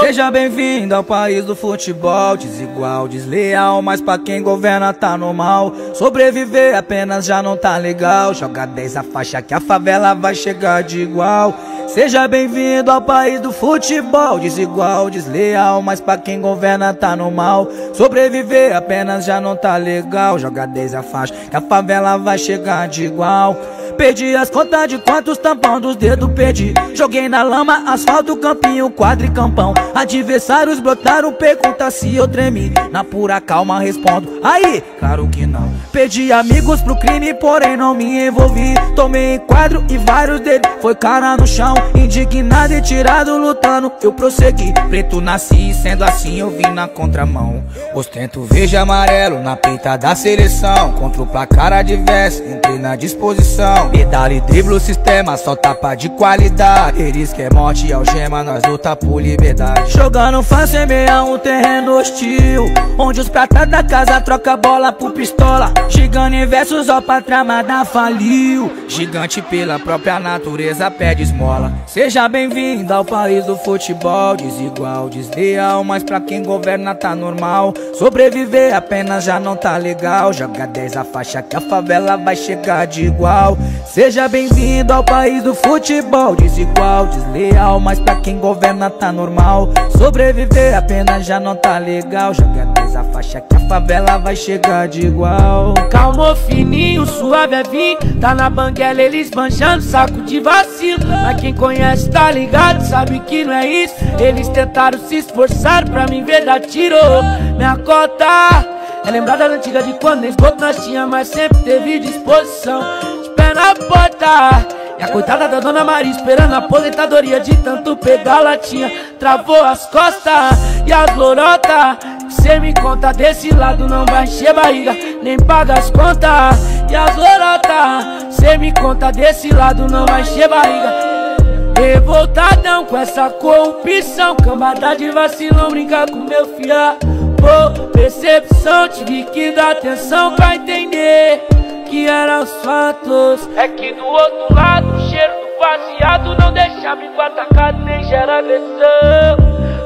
Seja bem-vindo ao país do futebol Desigual, desleal, mas pra quem governa tá no mal. Sobreviver apenas já não tá legal. Joga 10 a faixa que a favela vai chegar de igual Seja bem-vindo ao país do futebol Desigual, desleal, mas pra quem governa tá no mal. Sobreviver apenas já não tá legal Joga 10 a faixa que a favela vai chegar de igual Perdi as contas de quantos tampão dos dedos perdi. Joguei na lama, asfalto, campinho, quadro e campão Adversários brotaram, pergunta se eu tremi. Na pura calma respondo, aí, claro que não. Perdi amigos pro crime, porém não me envolvi. Tomei enquadro e vários deles foi cara no chão. Indignado e tirado lutando, eu prossegui. Preto nasci, sendo assim eu vim na contramão. Ostento verde amarelo na peita da seleção. Contra o placar adverso, entrei na disposição Medalha e dribla o sistema, só tapa de qualidade. Eles quer morte e algema, nós luta por liberdade. Jogando fácil semeia um terreno hostil Onde os pratas da casa troca bola por pistola. Gigante versus ó pra faliu. Gigante pela própria natureza pede esmola. Seja bem-vindo ao país do futebol Desigual, desleal, mas pra quem governa tá normal. Sobreviver apenas já não tá legal. Joga 10 a faixa que a favela vai chegar de igual Seja bem-vindo ao país do futebol Desigual, desleal, mas pra quem governa tá normal. Sobreviver apenas já não tá legal Joga 10 a faixa que a favela vai chegar de igual. Calmo fininho, suave é vir Tá na banguela eles manchando saco de vacilo. Mas quem conhece tá ligado, sabe que não é isso. Eles tentaram se esforçar pra mim ver dar tiro. Minha cota é lembrada da antiga de quando nem esgoto nós tinha Mas sempre teve disposição pé na porta. E a coitada da Dona Maria esperando a aposentadoria De tanto pegar latinha, travou as costas E as lorota. Cê me conta desse lado não vai encher barriga Nem paga as contas. E as lorota Cê me conta desse lado não vai encher barriga. Revoltadão com essa corrupção Cambada de vacilão, brincar com meu fiar Pô, percepção, tive que dar atenção pra entender que eram os fatos. É que do outro lado o cheiro do baseado Não deixa bico atacado nem gera agressão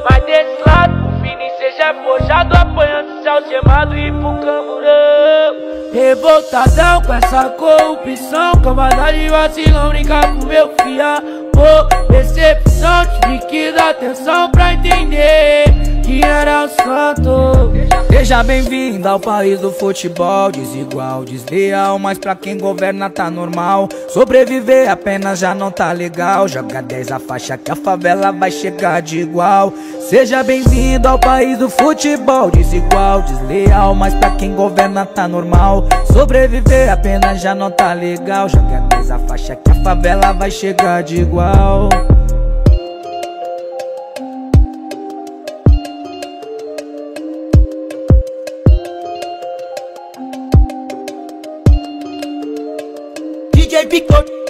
Mas desse lado o fini seja forjado Apanhando-se algemado e pro camburão. Revoltadão com essa corrupção de vacilão, brincar com meu fia Pô, percepção, tive que dar atenção pra entender Era o Seja bem-vindo ao país do futebol Desigual, desleal, mas pra quem governa tá normal. Sobreviver apenas já não tá legal. Joga 10 a faixa que a favela vai chegar de igual. Seja bem-vindo ao país do futebol Desigual, desleal, mas pra quem governa tá normal. Sobreviver apenas já não tá legal. Joga 10 a faixa que a favela vai chegar de igual baby goat.